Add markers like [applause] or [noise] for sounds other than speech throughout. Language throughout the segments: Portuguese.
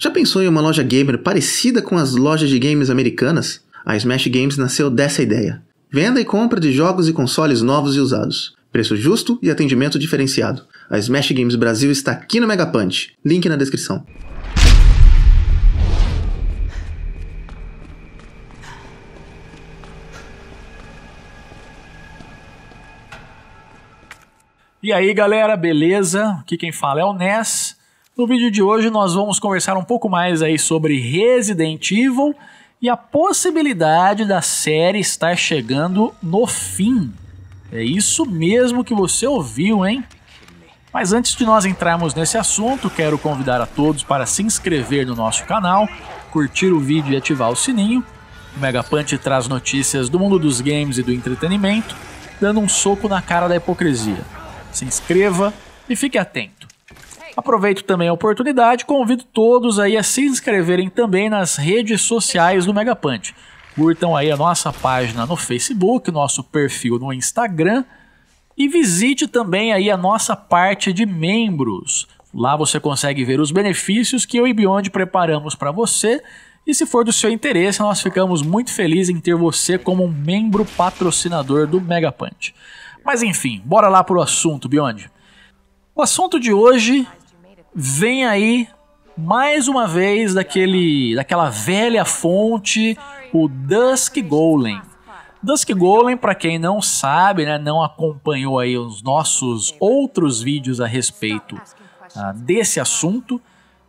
Já pensou em uma loja gamer parecida com as lojas de games americanas? A Smash Games nasceu dessa ideia. Venda e compra de jogos e consoles novos e usados. Preço justo e atendimento diferenciado. A Smash Games Brasil está aqui no Megapunch. Link na descrição. E aí galera, beleza? Aqui quem fala é o Ness. No vídeo de hoje nós vamos conversar um pouco mais aí sobre Resident Evil e a possibilidade da série estar chegando no fim. É isso mesmo que você ouviu, hein? Mas antes de nós entrarmos nesse assunto, quero convidar a todos para se inscrever no nosso canal, curtir o vídeo e ativar o sininho. O Megapunch traz notícias do mundo dos games e do entretenimento, dando um soco na cara da hipocrisia se inscreva e fique atento. Aproveito também a oportunidade, convido todos aí a se inscreverem também nas redes sociais do Megapunch. Curtam aí a nossa página no Facebook, nosso perfil no Instagram e visite também aí a nossa parte de membros. Lá você consegue ver os benefícios que eu e Beyond preparamos para você. E se for do seu interesse, nós ficamos muito felizes em ter você como um membro patrocinador do Megapunch. Mas enfim, bora lá pro assunto, Beyond. O assunto de hoje vem aí mais uma vez daquele, daquela velha fonte, o Dusk Golem. Dusk Golem, para quem não sabe, né, não acompanhou aí os nossos outros vídeos a respeito uh, desse assunto.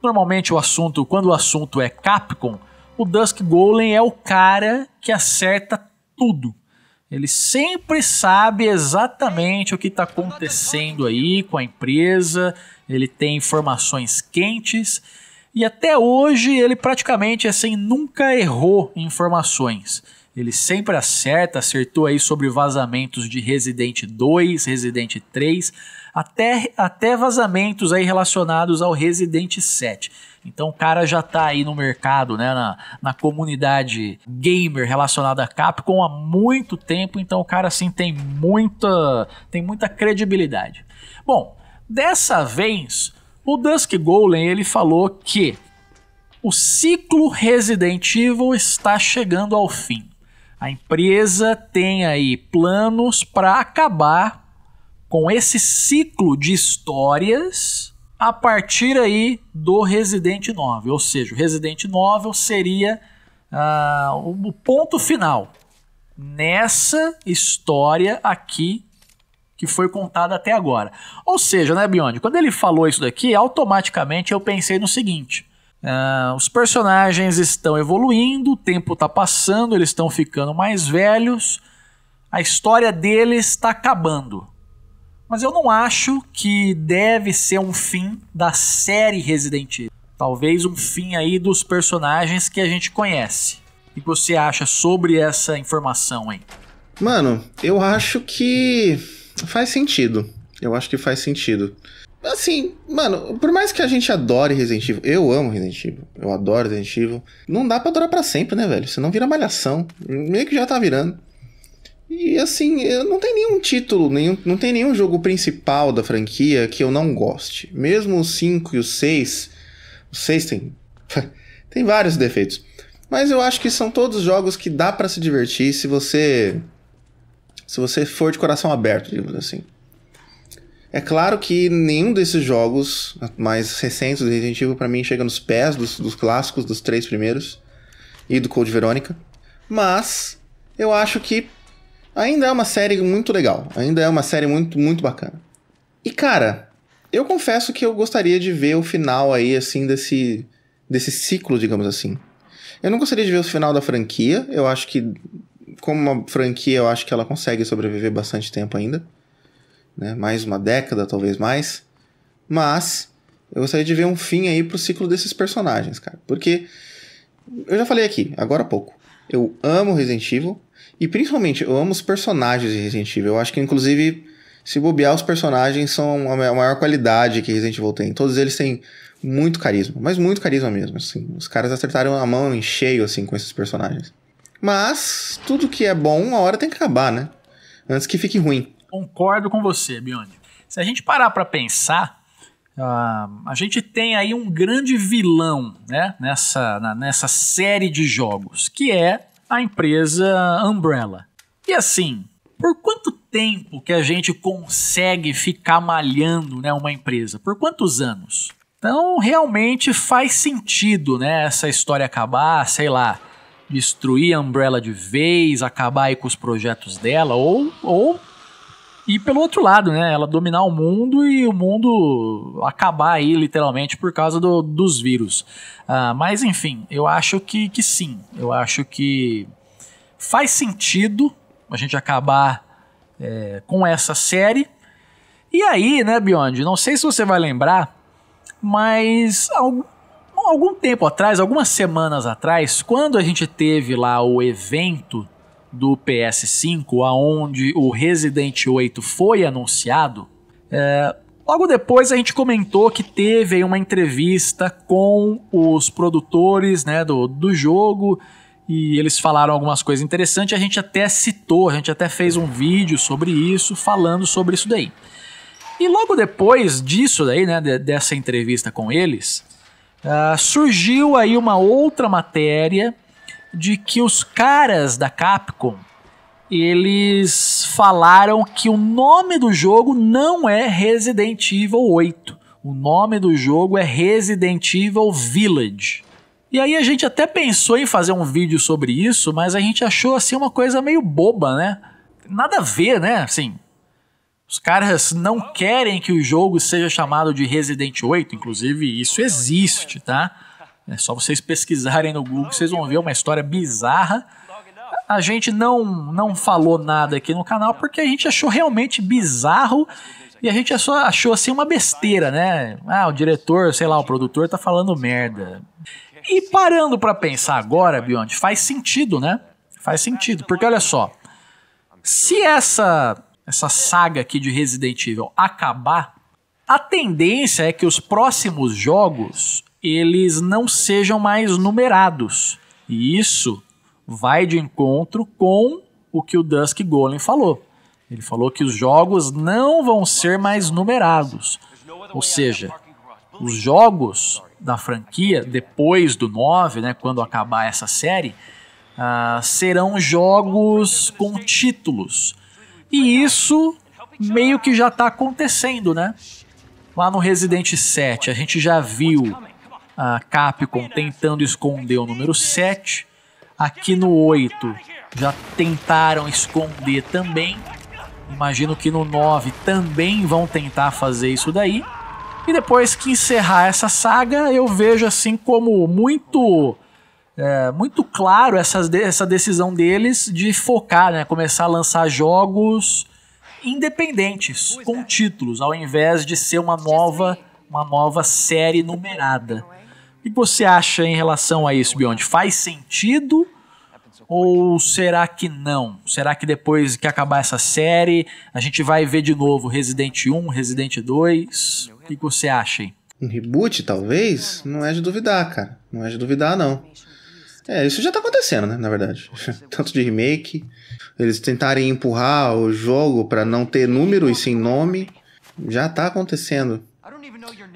Normalmente o assunto, quando o assunto é Capcom, o Dusk Golem é o cara que acerta tudo. Ele sempre sabe exatamente o que está acontecendo aí com a empresa, ele tem informações quentes e até hoje ele praticamente assim nunca errou informações. Ele sempre acerta, acertou aí sobre vazamentos de Resident 2, Resident 3, até, até vazamentos aí relacionados ao Resident 7. Então o cara já está aí no mercado, né, na, na comunidade gamer relacionada a Capcom há muito tempo, então o cara assim tem muita, tem muita credibilidade. Bom, dessa vez o Dusk Golem ele falou que o ciclo Resident Evil está chegando ao fim. A empresa tem aí planos para acabar com esse ciclo de histórias a partir aí do Resident Novel, ou seja, o Resident Novel seria uh, o ponto final nessa história aqui que foi contada até agora. Ou seja, né, Beyond, quando ele falou isso daqui, automaticamente eu pensei no seguinte: uh, os personagens estão evoluindo, o tempo está passando, eles estão ficando mais velhos, a história deles está acabando. Mas eu não acho que deve ser um fim da série Resident Evil. Talvez um fim aí dos personagens que a gente conhece. O que você acha sobre essa informação aí? Mano, eu acho que faz sentido. Eu acho que faz sentido. Assim, mano, por mais que a gente adore Resident Evil, eu amo Resident Evil, eu adoro Resident Evil, não dá pra adorar pra sempre, né, velho? Senão vira malhação. Meio que já tá virando. E assim, não tem nenhum título, nenhum, não tem nenhum jogo principal da franquia que eu não goste. Mesmo o 5 e o 6. O 6 tem. [laughs] tem vários defeitos. Mas eu acho que são todos jogos que dá para se divertir se você. Se você for de coração aberto, digamos assim. É claro que nenhum desses jogos mais recentes do Resident Evil para mim chega nos pés dos, dos clássicos, dos três primeiros, e do Code Verônica. Mas eu acho que ainda é uma série muito legal. Ainda é uma série muito, muito bacana. E, cara, eu confesso que eu gostaria de ver o final aí, assim, desse, desse ciclo, digamos assim. Eu não gostaria de ver o final da franquia. Eu acho que, como uma franquia, eu acho que ela consegue sobreviver bastante tempo ainda. Né? Mais uma década, talvez mais. Mas eu gostaria de ver um fim aí pro ciclo desses personagens, cara. Porque eu já falei aqui, agora há pouco. Eu amo Resident Evil. E principalmente, eu amo os personagens de Resident Evil. Eu acho que, inclusive, se bobear, os personagens são a maior qualidade que Resident Evil tem. Todos eles têm muito carisma, mas muito carisma mesmo, assim. Os caras acertaram a mão em cheio, assim, com esses personagens. Mas, tudo que é bom, uma hora tem que acabar, né? Antes que fique ruim. Concordo com você, Beyond. Se a gente parar para pensar, Uh, a gente tem aí um grande vilão né, nessa, na, nessa série de jogos, que é a empresa Umbrella. E assim, por quanto tempo que a gente consegue ficar malhando né, uma empresa? Por quantos anos? Então, realmente faz sentido né, essa história acabar, sei lá, destruir a Umbrella de vez, acabar aí com os projetos dela, ou, ou e pelo outro lado, né? Ela dominar o mundo e o mundo acabar aí, literalmente, por causa do, dos vírus. Uh, mas, enfim, eu acho que, que sim. Eu acho que faz sentido a gente acabar é, com essa série. E aí, né, Beyond? Não sei se você vai lembrar, mas algum, algum tempo atrás, algumas semanas atrás, quando a gente teve lá o evento do PS5, aonde o Resident 8 foi anunciado, é, logo depois a gente comentou que teve uma entrevista com os produtores né, do, do jogo e eles falaram algumas coisas interessantes. A gente até citou, a gente até fez um vídeo sobre isso, falando sobre isso daí. E logo depois disso daí, né, dessa entrevista com eles, uh, surgiu aí uma outra matéria de que os caras da Capcom eles falaram que o nome do jogo não é Resident Evil 8. O nome do jogo é Resident Evil Village. E aí a gente até pensou em fazer um vídeo sobre isso, mas a gente achou assim uma coisa meio boba, né? Nada a ver, né? Assim, os caras não querem que o jogo seja chamado de Resident 8, inclusive isso existe, tá? É só vocês pesquisarem no Google vocês vão ver uma história bizarra. A gente não, não falou nada aqui no canal porque a gente achou realmente bizarro e a gente achou, achou assim uma besteira, né? Ah, o diretor, sei lá, o produtor tá falando merda. E parando para pensar agora, Beyond, faz sentido, né? Faz sentido, porque olha só, se essa essa saga aqui de Resident Evil acabar, a tendência é que os próximos jogos eles não sejam mais numerados. E isso vai de encontro com o que o Dusk Golem falou. Ele falou que os jogos não vão ser mais numerados. Ou seja, os jogos da franquia, depois do 9, né, quando acabar essa série, uh, serão jogos com títulos. E isso meio que já está acontecendo, né? Lá no Resident 7, a gente já viu a Capcom tentando esconder o número 7. Aqui no 8 já tentaram esconder também. Imagino que no 9 também vão tentar fazer isso daí. E depois que encerrar essa saga, eu vejo assim como muito é, muito claro essa, essa decisão deles de focar, né, começar a lançar jogos independentes com títulos, ao invés de ser uma nova uma nova série numerada. O que você acha em relação a isso, Beyond? Faz sentido ou será que não? Será que depois que acabar essa série a gente vai ver de novo Resident 1, Resident 2? O que você acha? Hein? Um reboot, talvez? Não é de duvidar, cara. Não é de duvidar, não. É, isso já tá acontecendo, né? Na verdade. [laughs] Tanto de remake. Eles tentarem empurrar o jogo para não ter número e sim nome. Já tá acontecendo.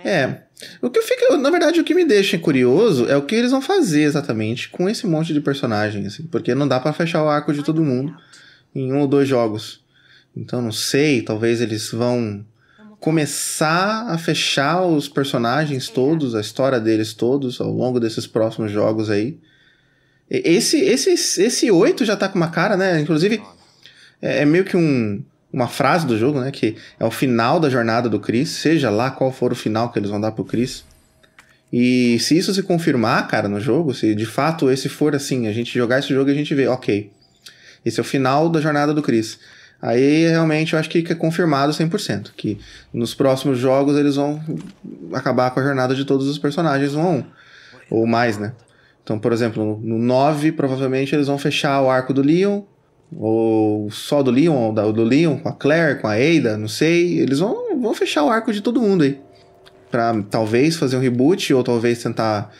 É. O que fica, na verdade, o que me deixa curioso é o que eles vão fazer exatamente com esse monte de personagens, assim, porque não dá para fechar o arco de todo mundo em um ou dois jogos. Então não sei, talvez eles vão começar a fechar os personagens todos, a história deles todos ao longo desses próximos jogos aí. Esse esse esse 8 já tá com uma cara, né? Inclusive é, é meio que um uma frase do jogo, né? Que é o final da jornada do Chris, seja lá qual for o final que eles vão dar pro Chris. E se isso se confirmar, cara, no jogo, se de fato esse for assim, a gente jogar esse jogo e a gente vê, ok, esse é o final da jornada do Chris. Aí realmente eu acho que é confirmado 100%, que nos próximos jogos eles vão acabar com a jornada de todos os personagens, vão, ou mais, né? Então, por exemplo, no 9, provavelmente eles vão fechar o arco do Leon, ou só do Leon, ou do Leon com a Claire, com a Ada, não sei. Eles vão, vão fechar o arco de todo mundo aí. Pra talvez fazer um reboot, ou talvez tentar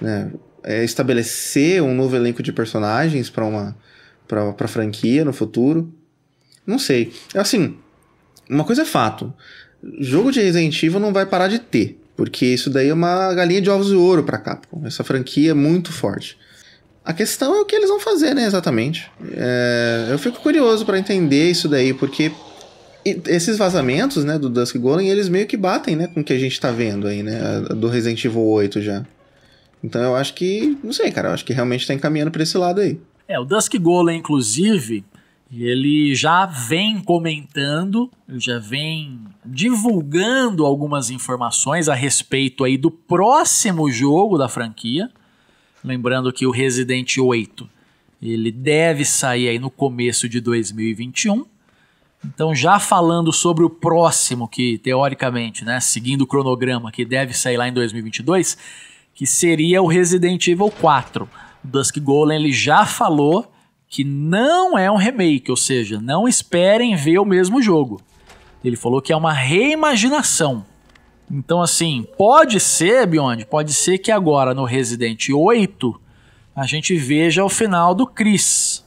né, é, estabelecer um novo elenco de personagens para uma pra, pra franquia no futuro. Não sei. Assim, uma coisa é fato. jogo de Resident Evil não vai parar de ter. Porque isso daí é uma galinha de ovos de ouro pra Capcom. Essa franquia é muito forte. A questão é o que eles vão fazer, né, exatamente. É, eu fico curioso para entender isso daí, porque esses vazamentos, né, do Dusk Golem, eles meio que batem, né, com o que a gente tá vendo aí, né, do Resident Evil 8 já. Então eu acho que, não sei, cara, eu acho que realmente tá encaminhando pra esse lado aí. É, o Dusk Golem, inclusive, ele já vem comentando, já vem divulgando algumas informações a respeito aí do próximo jogo da franquia. Lembrando que o Resident 8 ele deve sair aí no começo de 2021. Então, já falando sobre o próximo, que teoricamente, né, seguindo o cronograma, que deve sair lá em 2022, que seria o Resident Evil 4. O Dusk Golem ele já falou que não é um remake, ou seja, não esperem ver o mesmo jogo. Ele falou que é uma reimaginação. Então, assim, pode ser, Beyond, pode ser que agora no Resident 8 a gente veja o final do Chris.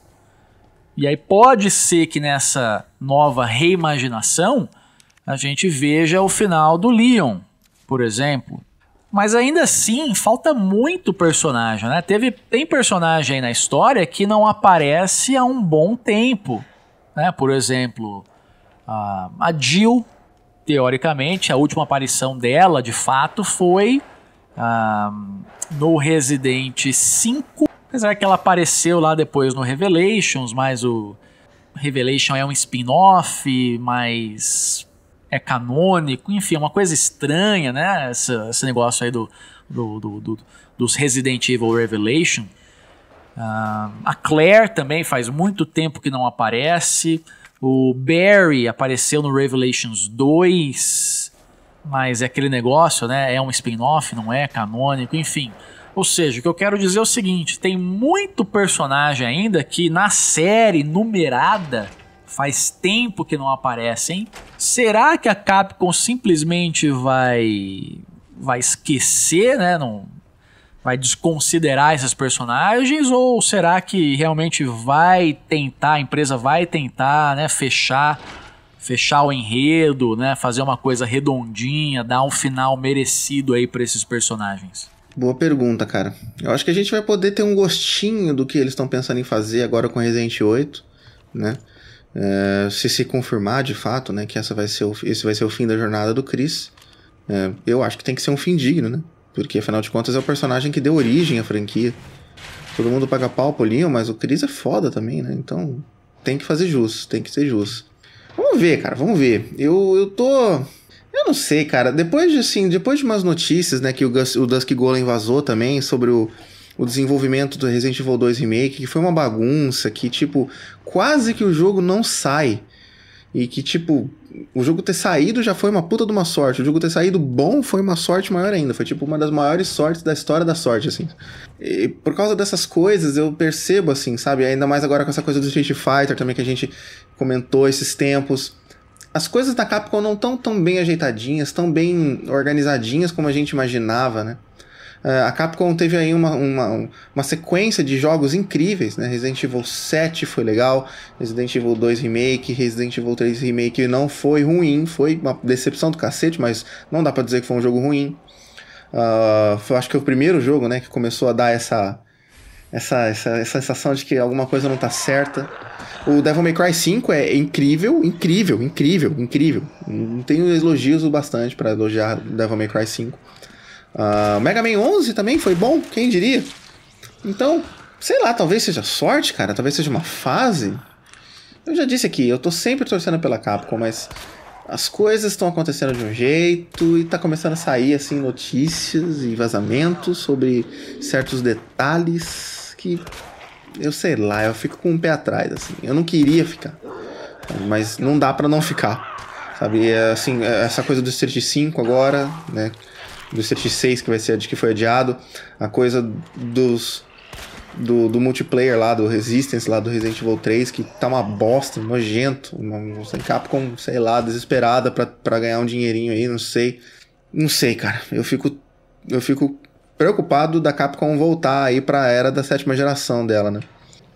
E aí pode ser que nessa nova reimaginação a gente veja o final do Leon, por exemplo. Mas ainda assim, falta muito personagem, né? Teve, tem personagem aí na história que não aparece há um bom tempo. Né? Por exemplo, a, a Jill, teoricamente, a última aparição dela, de fato, foi ah, no Resident 5. Apesar que ela apareceu lá depois no Revelations, mas o Revelation é um spin-off, mas é canônico, enfim, é uma coisa estranha, né? Esse, esse negócio aí do, do, do, do, dos Resident Evil Revelation. Uh, a Claire também faz muito tempo que não aparece. O Barry apareceu no Revelations 2, mas é aquele negócio, né? É um spin-off, não é canônico, enfim. Ou seja, o que eu quero dizer é o seguinte: tem muito personagem ainda que na série numerada faz tempo que não aparecem. Será que a Capcom simplesmente vai vai esquecer, né? Não vai desconsiderar esses personagens ou será que realmente vai tentar, a empresa vai tentar, né, fechar fechar o enredo, né, fazer uma coisa redondinha, dar um final merecido aí para esses personagens? Boa pergunta, cara. Eu acho que a gente vai poder ter um gostinho do que eles estão pensando em fazer agora com Resident 8, né? É, se se confirmar de fato, né, que essa vai ser o, esse vai ser o fim da jornada do Chris, é, eu acho que tem que ser um fim digno, né? Porque afinal de contas é o personagem que deu origem à franquia. Todo mundo paga pau pro Leon, mas o Chris é foda também, né? Então tem que fazer jus, tem que ser jus. Vamos ver, cara, vamos ver. Eu, eu tô. Eu não sei, cara. Depois de assim, depois de umas notícias, né, que o, Gus, o Dusk Golem vazou também sobre o, o desenvolvimento do Resident Evil 2 Remake, que foi uma bagunça, que tipo, quase que o jogo não sai. E que, tipo, o jogo ter saído já foi uma puta de uma sorte. O jogo ter saído bom foi uma sorte maior ainda. Foi, tipo, uma das maiores sortes da história da sorte, assim. E por causa dessas coisas, eu percebo, assim, sabe? Ainda mais agora com essa coisa do Street Fighter também que a gente comentou esses tempos. As coisas da Capcom não estão tão bem ajeitadinhas, tão bem organizadinhas como a gente imaginava, né? Uh, a Capcom teve aí uma, uma, uma sequência de jogos incríveis, né? Resident Evil 7 foi legal, Resident Evil 2 Remake, Resident Evil 3 Remake não foi ruim, foi uma decepção do cacete, mas não dá para dizer que foi um jogo ruim. Uh, foi, acho que foi o primeiro jogo, né, que começou a dar essa, essa, essa, essa sensação de que alguma coisa não tá certa. O Devil May Cry 5 é incrível, incrível, incrível, incrível. Não tenho elogios o bastante para elogiar Devil May Cry 5. Uh, Mega Man 11 também foi bom, quem diria? Então, sei lá, talvez seja sorte, cara, talvez seja uma fase. Eu já disse aqui, eu tô sempre torcendo pela Capcom, mas as coisas estão acontecendo de um jeito e tá começando a sair assim notícias e vazamentos sobre certos detalhes que eu sei lá, eu fico com um pé atrás assim. Eu não queria ficar, mas não dá para não ficar. Sabe, é, assim, é, essa coisa do Street 5 agora, né? Do Street 6 que vai ser que foi adiado, a coisa dos do, do multiplayer lá, do Resistance lá do Resident Evil 3, que tá uma bosta, nojento, uma, uma Capcom, sei lá, desesperada pra ganhar um dinheirinho aí, não sei. Não sei, cara. Eu fico eu fico preocupado da Capcom voltar aí pra era da sétima geração dela, né?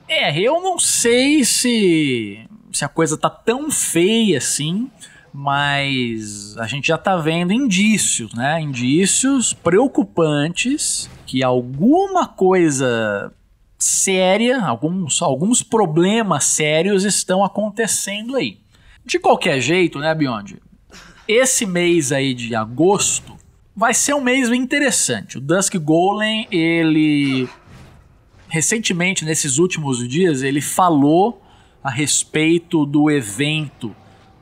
É, eu não sei se se a coisa tá tão feia assim, mas a gente já está vendo indícios, né? Indícios preocupantes que alguma coisa séria, alguns, alguns problemas sérios estão acontecendo aí. De qualquer jeito, né, Beyond? Esse mês aí de agosto vai ser um mês interessante. O Dusk Golem, ele recentemente, nesses últimos dias, ele falou a respeito do evento,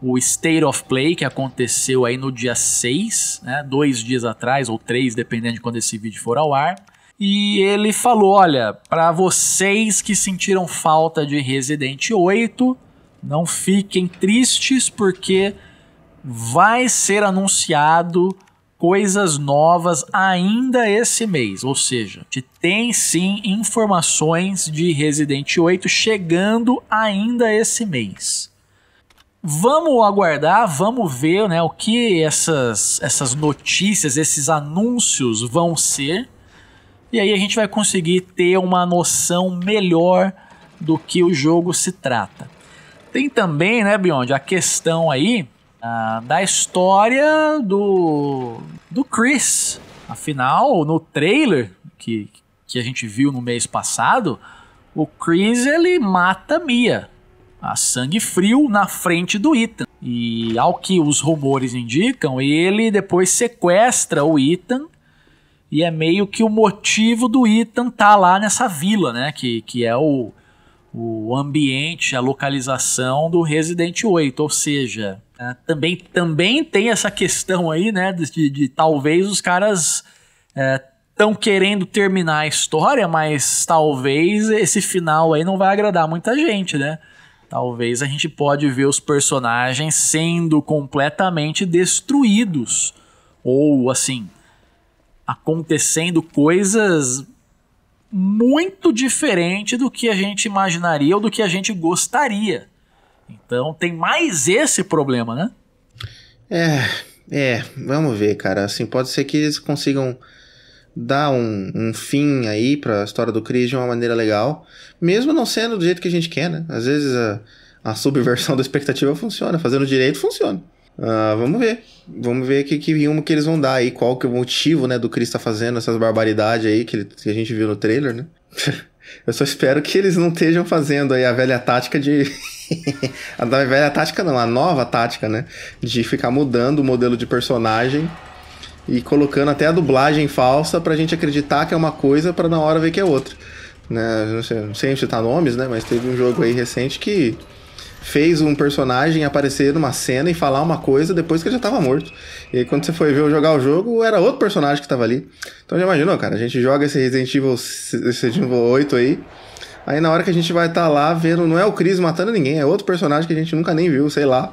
o State of Play, que aconteceu aí no dia 6, né, dois dias atrás, ou três, dependendo de quando esse vídeo for ao ar. E ele falou: olha, para vocês que sentiram falta de Resident 8, não fiquem tristes, porque vai ser anunciado coisas novas ainda esse mês. Ou seja, tem sim informações de Resident 8 chegando ainda esse mês. Vamos aguardar, vamos ver né, o que essas, essas notícias, esses anúncios vão ser. E aí a gente vai conseguir ter uma noção melhor do que o jogo se trata. Tem também, né, Beyond, a questão aí uh, da história do, do Chris. Afinal, no trailer que, que a gente viu no mês passado, o Chris ele mata Mia a sangue frio na frente do Ethan. E ao que os rumores indicam, ele depois sequestra o Ethan e é meio que o motivo do Ethan tá lá nessa vila, né? Que, que é o, o ambiente, a localização do Resident 8. Ou seja, é, também, também tem essa questão aí, né? De, de talvez os caras estão é, querendo terminar a história, mas talvez esse final aí não vai agradar muita gente, né? Talvez a gente pode ver os personagens sendo completamente destruídos. Ou assim, acontecendo coisas muito diferente do que a gente imaginaria ou do que a gente gostaria. Então tem mais esse problema, né? É, é, vamos ver, cara. Assim, pode ser que eles consigam dar um, um fim aí pra história do Chris de uma maneira legal, mesmo não sendo do jeito que a gente quer, né? Às vezes a, a subversão [laughs] da expectativa funciona, fazendo direito funciona. Uh, vamos ver. Vamos ver que, que rumo que eles vão dar aí, qual que é o motivo, né, do Chris tá fazendo essas barbaridades aí que, ele, que a gente viu no trailer, né? [laughs] Eu só espero que eles não estejam fazendo aí a velha tática de. [laughs] a velha tática não, a nova tática, né? De ficar mudando o modelo de personagem e colocando até a dublagem falsa pra gente acreditar que é uma coisa para na hora ver que é outra. Né? Não sei, não sei citar nomes, né? Mas teve um jogo aí recente que fez um personagem aparecer numa cena e falar uma coisa depois que ele já tava morto. E aí, quando você foi ver jogar o jogo, era outro personagem que tava ali. Então já imaginou, cara? A gente joga esse Resident Evil, esse Resident Evil 8 aí. Aí na hora que a gente vai estar tá lá vendo, não é o Chris matando ninguém, é outro personagem que a gente nunca nem viu, sei lá.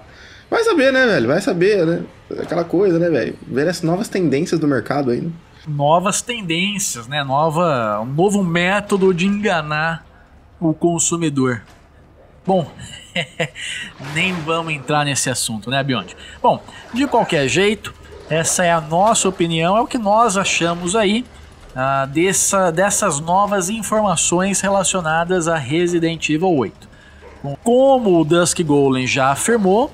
Vai saber, né, velho? Vai saber, né? Aquela coisa, né, velho? Ver as novas tendências do mercado aí, né? Novas tendências, né? Nova, um novo método de enganar o consumidor. Bom, [laughs] Nem vamos entrar nesse assunto, né, Beyond? Bom, de qualquer jeito, essa é a nossa opinião, é o que nós achamos aí ah, dessa, dessas novas informações relacionadas a Resident Evil 8. Bom, como o Dusk Golem já afirmou,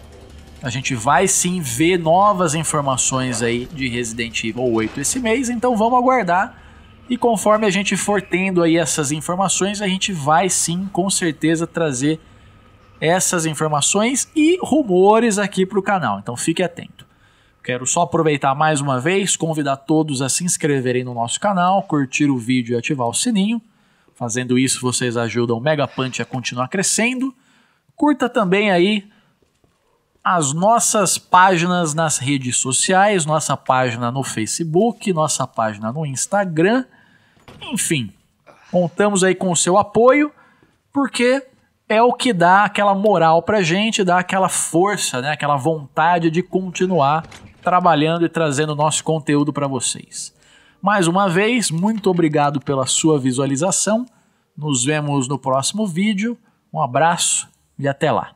a gente vai sim ver novas informações aí de Resident Evil 8 esse mês, então vamos aguardar. E conforme a gente for tendo aí essas informações, a gente vai sim, com certeza, trazer essas informações e rumores aqui para o canal, então fique atento. Quero só aproveitar mais uma vez, convidar todos a se inscreverem no nosso canal, curtir o vídeo e ativar o sininho. Fazendo isso, vocês ajudam o Mega Punch a continuar crescendo. Curta também aí as nossas páginas nas redes sociais, nossa página no Facebook, nossa página no Instagram. Enfim, contamos aí com o seu apoio, porque é o que dá aquela moral pra gente, dá aquela força, né, aquela vontade de continuar trabalhando e trazendo nosso conteúdo para vocês. Mais uma vez, muito obrigado pela sua visualização. Nos vemos no próximo vídeo. Um abraço e até lá.